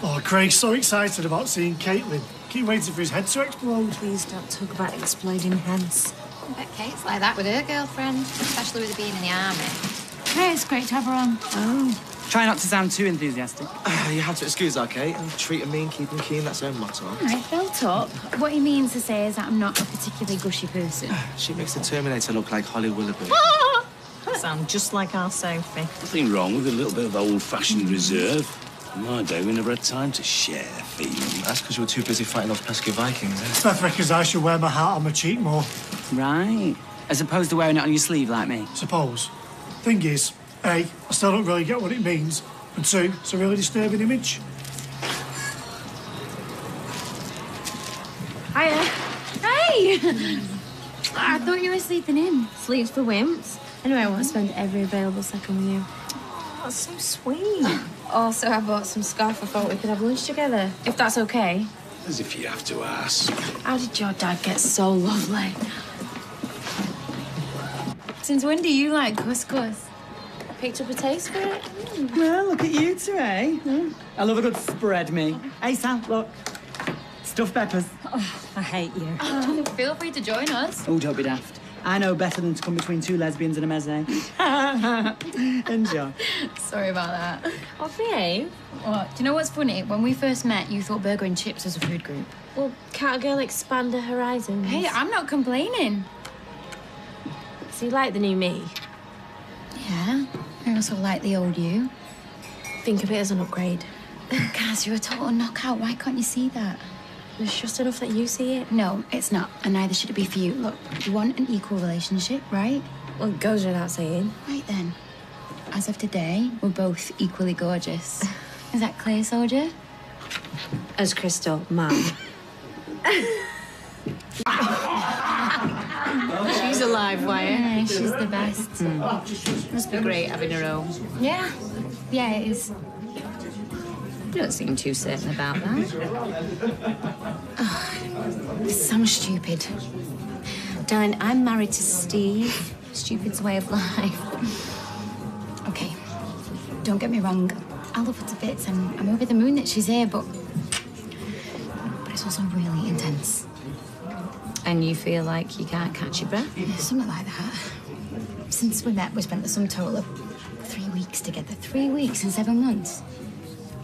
Oh, Craig's so excited about seeing Caitlin. Keep waiting for his head to explode. Please don't talk about exploding heads. I bet Kate's like that with her girlfriend, especially with her being in the army. Hey, it's great to have her on. Oh. Try not to sound too enthusiastic. you have to excuse our Kate. Treat him mean, keep him keen, that's her motto. All right, built up. What he means to say is that I'm not a particularly gushy person. She makes the Terminator look like Holly Willoughby. Sound just like our Sophie. Nothing wrong with a little bit of old-fashioned reserve. In my day, we never had time to share feelings. That's because you were too busy fighting those pesky Vikings, eh? Beth reckons I should wear my heart on my cheek more. Right. As opposed to wearing it on your sleeve like me. Suppose. Thing is, A, I still don't really get what it means, and two, it's a really disturbing image. Hiya. Hey! I thought you were sleeping in. Sleeps for wimps. Anyway, I want to spend every available second with you. That's so sweet. also, I bought some scarf. I thought we could have lunch together, if that's okay. As if you have to ask. How did your dad get so lovely? Since when do you like couscous? Picked up a taste for it. Well, look at you two, eh? Hmm. I love a good spread, me. Hey, Sam, look. Stuffed peppers. I hate you. Oh, feel free to join us. Oh, don't be daft. I know better than to come between two lesbians and a meze. Enjoy. Sorry about that. Oh, behave. What? Do you know what's funny? When we first met, you thought Burger and Chips was a food group. Well, can't a girl expand her horizons? Hey, I'm not complaining. So you like the new me? Yeah. I also like the old you. Think of it as an upgrade. Caz, you're a total knockout. Why can't you see that? It's just enough that you see it. No, it's not. And neither should it be for you. Look, you want an equal relationship, right? Well, it goes without saying. Right then. As of today, we're both equally gorgeous. Is that clear, soldier? As Crystal, ma'am. she's alive, Wyatt. Yeah, she's the best. Hmm. Must be great having her own. Yeah. Yeah, it is. You don't seem too certain about that. Oh, so stupid. Darling, I'm married to Steve. Stupid's way of life. Okay. Don't get me wrong. I love her to bits and I'm over the moon that she's here, but. But it's also really intense. And you feel like you can't catch your breath? Something like that. Since we met, we spent the sum total of three weeks together. Three weeks in seven months.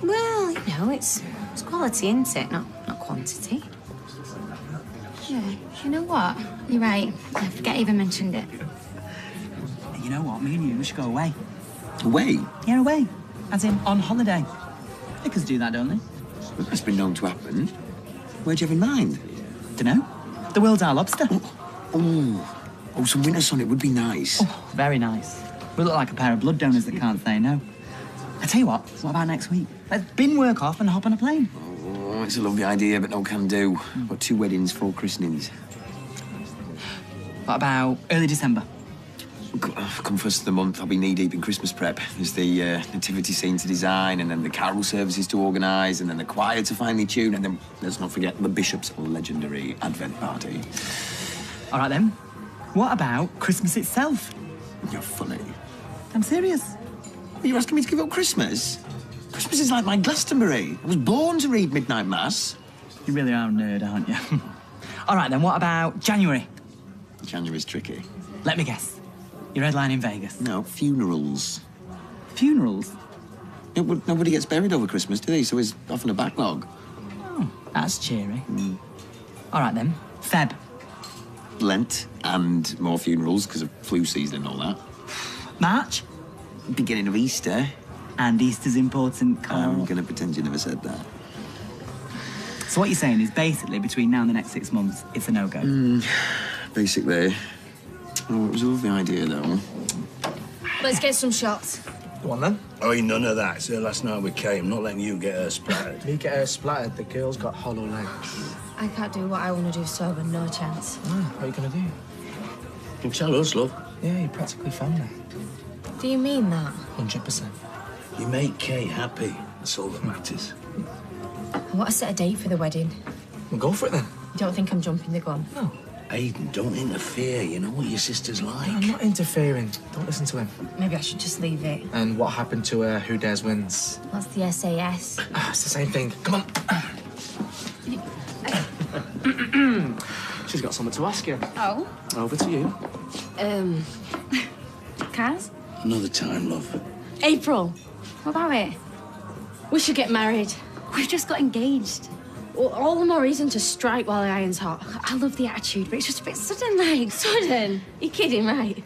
Well, you know, it's it's quality, isn't it? Not not quantity. Yeah. You know what? You're right. I forget I even mentioned it. You know what? Me and you, we should go away. Away? Yeah, away. As in, on holiday. Vicars do that, don't they? That's been known to happen. Where'd you have in mind? Dunno. The world's our lobster. Oh, oh, oh some winter sun, it would be nice. Oh, very nice. We look like a pair of blood donors that can't say no. I tell you what, what about next week? Let's bin work off and hop on a plane. Oh, it's a lovely idea, but no can do. Got two weddings, four christenings. What about early December? Come first of the month, I'll be knee deep in Christmas prep. There's the uh, nativity scene to design, and then the carol services to organise, and then the choir to finally tune, and then let's not forget the bishop's legendary Advent party. All right then. What about Christmas itself? You're funny. I'm serious. Are you asking me to give up Christmas? Christmas is like my Glastonbury. I was born to read Midnight Mass. You really are a nerd, aren't you? All right then. What about January? January's tricky. Let me guess. You're headlining Vegas. No, funerals. Funerals? Nobody gets buried over Christmas, do they? So it's often a backlog. Oh, that's cheery. Hmm. All right then. Feb. Lent and more funerals because of flu season and all that. March. Beginning of Easter. And Easter's important. I'm going to pretend you never said that. So what you're saying is basically between now and the next six months, it's a no-go. Basically. Oh, it was a the idea, though. Let's get some shots. Go on then. Oh, ain't none of that. It's her last night we came. Not letting you get her splattered. Me get her splattered, the girl's got hollow legs. I can't do what I want to do sober, no chance. Ah, what are you gonna do? You can tell us, love. Yeah, you're practically found her. Do you mean that? 100%. You make Kay happy. That's all that matters. I want to set a date for the wedding. Well, go for it then. You don't think I'm jumping the gun? No. Aidan, don't interfere. You know what your sister's like. I'm not interfering. Don't listen to him. Maybe I should just leave it. And what happened to uh, Who Dares Wins? What's the SAS? Ah, it's the same thing. Come on. She's got something to ask you. Oh? Over to you. Um, Caz? Another time, love. April, What about it? we should get married. We've just got engaged. Well, all the more reason to strike while the iron's hot. I love the attitude, but it's just a bit sudden, like. Sudden? You're kidding, right?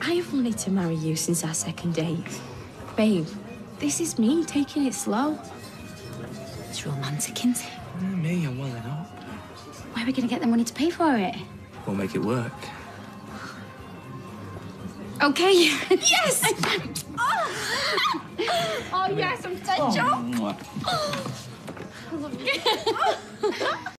I've wanted to marry you since our second date. Babe, this is me taking it slow. It's romantic, isn't it? Yeah, me, I'm welling up. Where are we going to get the money to pay for it? We'll make it work. Okay. Yes! oh, yes, I'm such oh, Mwah. I love you.